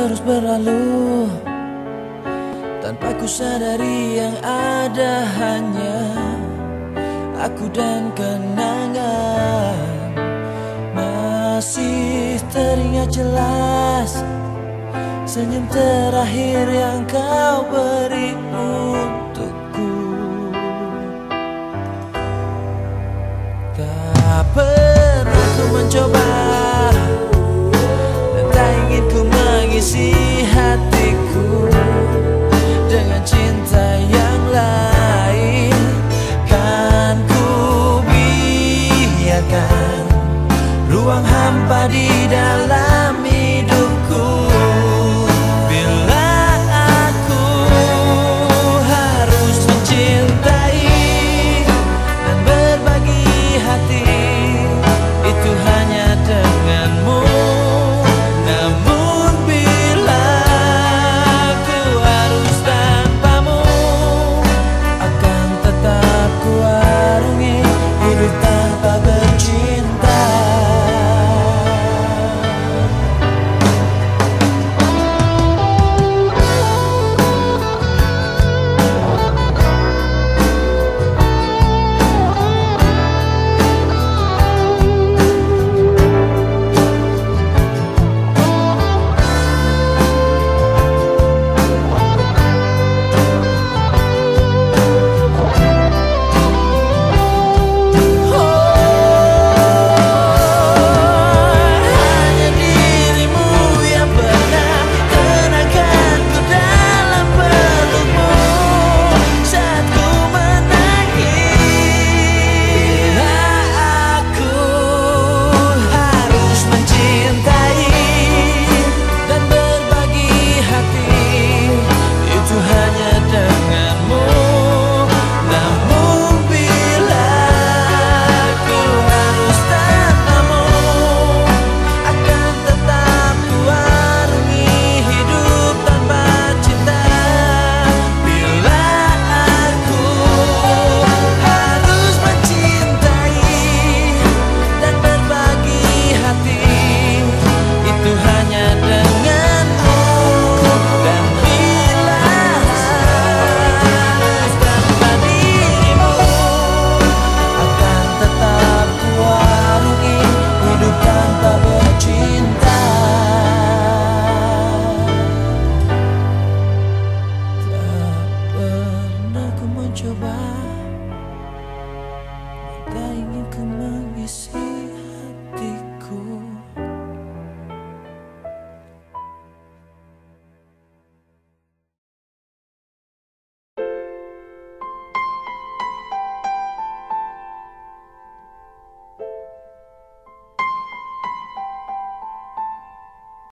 Terus berlalu. Tanpa ku sadari yang ada hanya Aku dan kenangan. Masih teringat jelas Senyum terakhir yang kau beri untukku. Tak pernah ku mencoba existe.